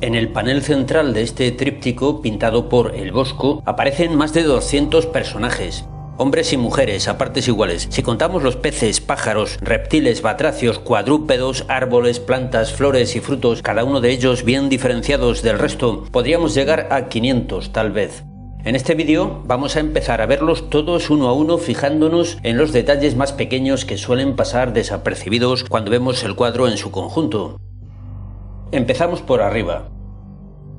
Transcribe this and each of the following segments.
En el panel central de este tríptico, pintado por El Bosco, aparecen más de 200 personajes, hombres y mujeres a partes iguales. Si contamos los peces, pájaros, reptiles, batracios, cuadrúpedos, árboles, plantas, flores y frutos, cada uno de ellos bien diferenciados del resto, podríamos llegar a 500 tal vez. En este vídeo vamos a empezar a verlos todos uno a uno fijándonos en los detalles más pequeños que suelen pasar desapercibidos cuando vemos el cuadro en su conjunto. Empezamos por arriba.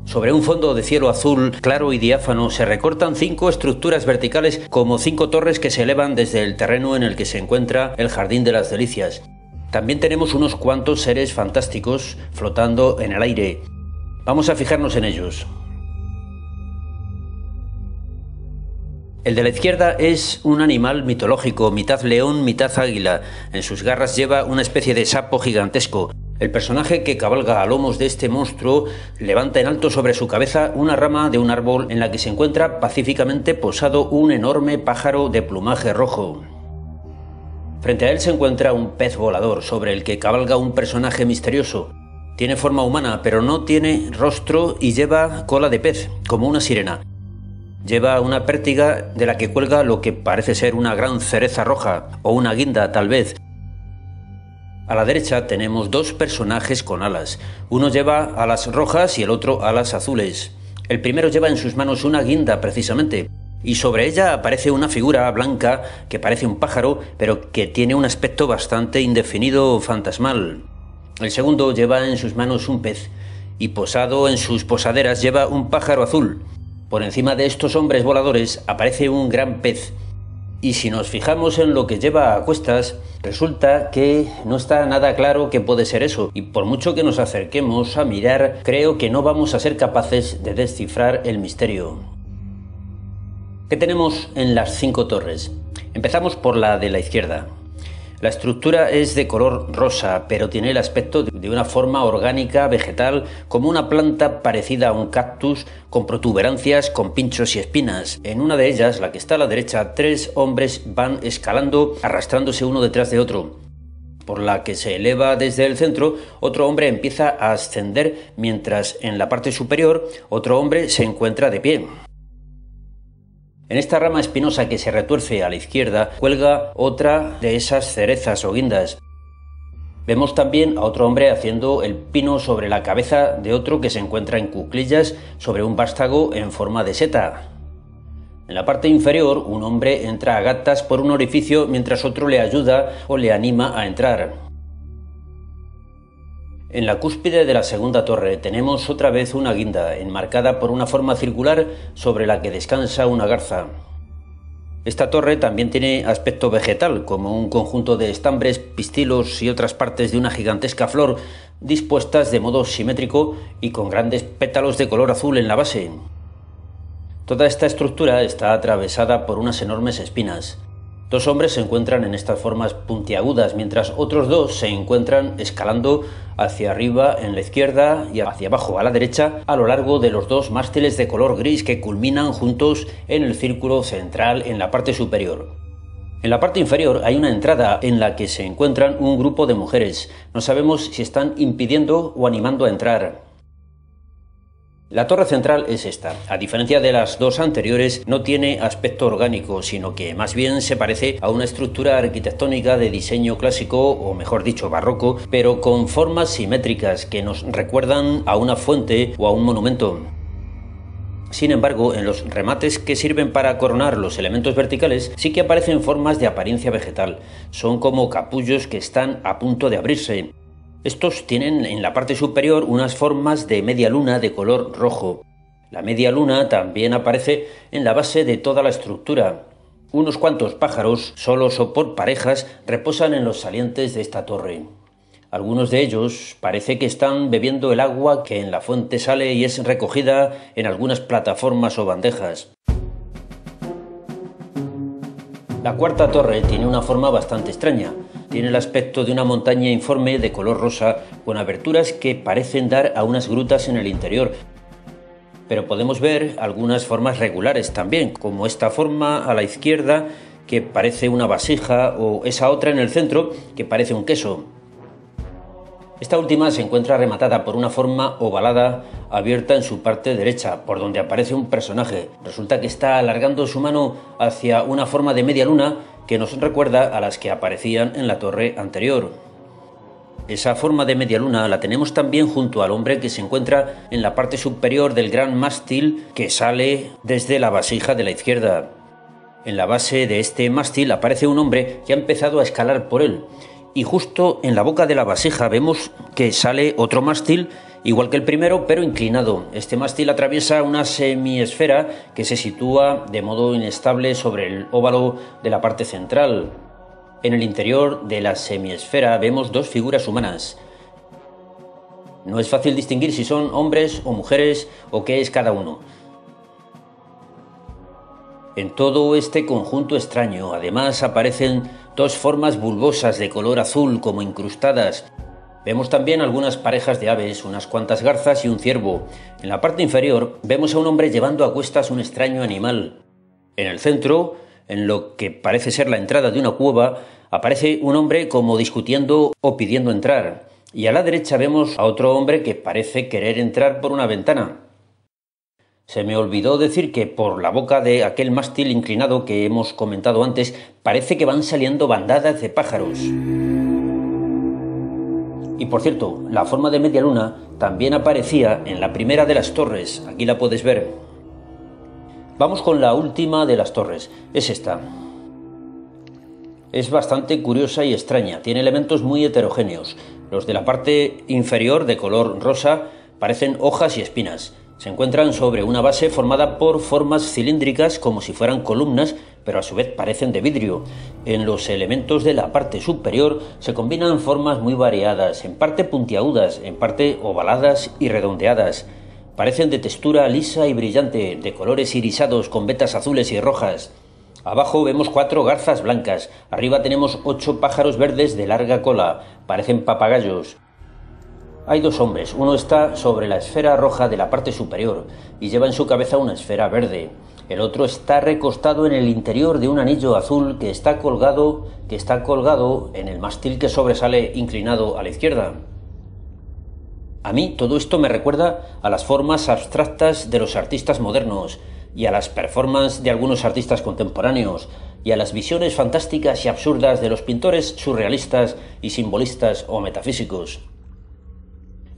Sobre un fondo de cielo azul claro y diáfano se recortan cinco estructuras verticales como cinco torres que se elevan desde el terreno en el que se encuentra el Jardín de las Delicias. También tenemos unos cuantos seres fantásticos flotando en el aire. Vamos a fijarnos en ellos. El de la izquierda es un animal mitológico, mitad león, mitad águila. En sus garras lleva una especie de sapo gigantesco. El personaje que cabalga a lomos de este monstruo levanta en alto sobre su cabeza una rama de un árbol en la que se encuentra pacíficamente posado un enorme pájaro de plumaje rojo. Frente a él se encuentra un pez volador sobre el que cabalga un personaje misterioso. Tiene forma humana, pero no tiene rostro y lleva cola de pez, como una sirena. Lleva una pértiga de la que cuelga lo que parece ser una gran cereza roja, o una guinda tal vez, a la derecha tenemos dos personajes con alas. Uno lleva alas rojas y el otro alas azules. El primero lleva en sus manos una guinda precisamente, y sobre ella aparece una figura blanca que parece un pájaro, pero que tiene un aspecto bastante indefinido o fantasmal. El segundo lleva en sus manos un pez, y posado en sus posaderas lleva un pájaro azul. Por encima de estos hombres voladores aparece un gran pez, y si nos fijamos en lo que lleva a cuestas, resulta que no está nada claro qué puede ser eso, y por mucho que nos acerquemos a mirar, creo que no vamos a ser capaces de descifrar el misterio. ¿Qué tenemos en las cinco torres? Empezamos por la de la izquierda. La estructura es de color rosa, pero tiene el aspecto de una forma orgánica vegetal como una planta parecida a un cactus con protuberancias, con pinchos y espinas. En una de ellas, la que está a la derecha, tres hombres van escalando arrastrándose uno detrás de otro por la que se eleva desde el centro, otro hombre empieza a ascender mientras en la parte superior otro hombre se encuentra de pie. En esta rama espinosa que se retuerce a la izquierda cuelga otra de esas cerezas o guindas. Vemos también a otro hombre haciendo el pino sobre la cabeza de otro que se encuentra en cuclillas sobre un vástago en forma de seta. En la parte inferior, un hombre entra a gatas por un orificio mientras otro le ayuda o le anima a entrar. En la cúspide de la segunda torre tenemos otra vez una guinda enmarcada por una forma circular sobre la que descansa una garza. Esta torre también tiene aspecto vegetal, como un conjunto de estambres, pistilos y otras partes de una gigantesca flor dispuestas de modo simétrico y con grandes pétalos de color azul en la base. Toda esta estructura está atravesada por unas enormes espinas. Dos hombres se encuentran en estas formas puntiagudas, mientras otros dos se encuentran escalando hacia arriba en la izquierda y hacia abajo a la derecha a lo largo de los dos mástiles de color gris que culminan juntos en el círculo central en la parte superior. En la parte inferior hay una entrada en la que se encuentran un grupo de mujeres. No sabemos si están impidiendo o animando a entrar. La torre central es esta. A diferencia de las dos anteriores, no tiene aspecto orgánico, sino que más bien se parece a una estructura arquitectónica de diseño clásico, o mejor dicho, barroco, pero con formas simétricas que nos recuerdan a una fuente o a un monumento. Sin embargo, en los remates que sirven para coronar los elementos verticales sí que aparecen formas de apariencia vegetal. Son como capullos que están a punto de abrirse. Estos tienen en la parte superior unas formas de media luna de color rojo. La media luna también aparece en la base de toda la estructura. Unos cuantos pájaros, solos o por parejas, reposan en los salientes de esta torre. Algunos de ellos parece que están bebiendo el agua que en la fuente sale y es recogida en algunas plataformas o bandejas. La cuarta torre tiene una forma bastante extraña. Tiene el aspecto de una montaña informe de color rosa con aberturas que parecen dar a unas grutas en el interior. Pero podemos ver algunas formas regulares también, como esta forma a la izquierda que parece una vasija o esa otra en el centro que parece un queso. Esta última se encuentra rematada por una forma ovalada abierta en su parte derecha, por donde aparece un personaje. Resulta que está alargando su mano hacia una forma de media luna que nos recuerda a las que aparecían en la torre anterior. Esa forma de media luna la tenemos también junto al hombre que se encuentra en la parte superior del gran mástil que sale desde la vasija de la izquierda. En la base de este mástil aparece un hombre que ha empezado a escalar por él y justo en la boca de la vasija vemos que sale otro mástil igual que el primero, pero inclinado. Este mástil atraviesa una semiesfera que se sitúa de modo inestable sobre el óvalo de la parte central. En el interior de la semiesfera vemos dos figuras humanas. No es fácil distinguir si son hombres o mujeres o qué es cada uno. En todo este conjunto extraño, además, aparecen dos formas bulbosas de color azul como incrustadas. Vemos también algunas parejas de aves, unas cuantas garzas y un ciervo. En la parte inferior vemos a un hombre llevando a cuestas un extraño animal. En el centro, en lo que parece ser la entrada de una cueva, aparece un hombre como discutiendo o pidiendo entrar. Y a la derecha vemos a otro hombre que parece querer entrar por una ventana. Se me olvidó decir que por la boca de aquel mástil inclinado que hemos comentado antes parece que van saliendo bandadas de pájaros. Y por cierto, la forma de media luna también aparecía en la primera de las torres, aquí la puedes ver. Vamos con la última de las torres, es esta. Es bastante curiosa y extraña, tiene elementos muy heterogéneos. Los de la parte inferior, de color rosa, parecen hojas y espinas. Se encuentran sobre una base formada por formas cilíndricas como si fueran columnas, pero a su vez parecen de vidrio. En los elementos de la parte superior se combinan formas muy variadas, en parte puntiagudas, en parte ovaladas y redondeadas. Parecen de textura lisa y brillante, de colores irisados con vetas azules y rojas. Abajo vemos cuatro garzas blancas, arriba tenemos ocho pájaros verdes de larga cola, parecen papagayos. Hay dos hombres, uno está sobre la esfera roja de la parte superior y lleva en su cabeza una esfera verde. El otro está recostado en el interior de un anillo azul que está colgado, que está colgado en el mástil que sobresale inclinado a la izquierda. A mí todo esto me recuerda a las formas abstractas de los artistas modernos y a las performances de algunos artistas contemporáneos y a las visiones fantásticas y absurdas de los pintores surrealistas y simbolistas o metafísicos.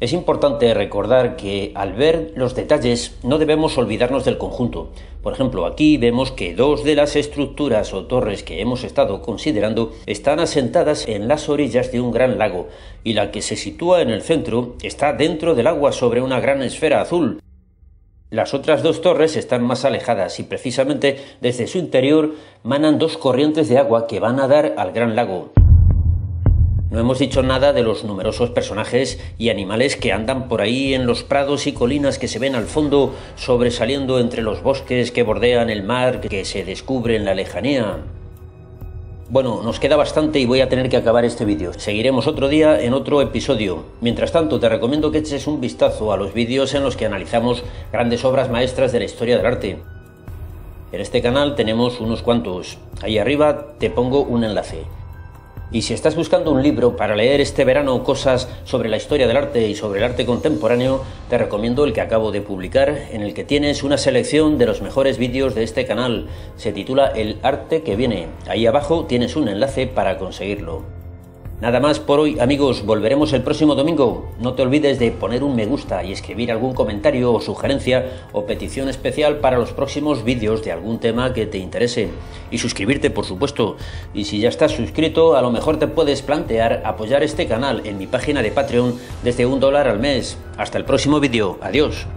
Es importante recordar que al ver los detalles no debemos olvidarnos del conjunto. Por ejemplo, aquí vemos que dos de las estructuras o torres que hemos estado considerando están asentadas en las orillas de un gran lago y la que se sitúa en el centro está dentro del agua sobre una gran esfera azul. Las otras dos torres están más alejadas y precisamente desde su interior manan dos corrientes de agua que van a dar al gran lago. No hemos dicho nada de los numerosos personajes y animales que andan por ahí en los prados y colinas que se ven al fondo, sobresaliendo entre los bosques que bordean el mar que se descubre en la lejanía. Bueno, nos queda bastante y voy a tener que acabar este vídeo. Seguiremos otro día en otro episodio. Mientras tanto, te recomiendo que eches un vistazo a los vídeos en los que analizamos grandes obras maestras de la historia del arte. En este canal tenemos unos cuantos. Ahí arriba te pongo un enlace. Y si estás buscando un libro para leer este verano cosas sobre la historia del arte y sobre el arte contemporáneo, te recomiendo el que acabo de publicar, en el que tienes una selección de los mejores vídeos de este canal. Se titula El arte que viene. Ahí abajo tienes un enlace para conseguirlo. Nada más por hoy amigos, volveremos el próximo domingo. No te olvides de poner un me gusta y escribir algún comentario o sugerencia o petición especial para los próximos vídeos de algún tema que te interese. Y suscribirte por supuesto. Y si ya estás suscrito, a lo mejor te puedes plantear apoyar este canal en mi página de Patreon desde un dólar al mes. Hasta el próximo vídeo. Adiós.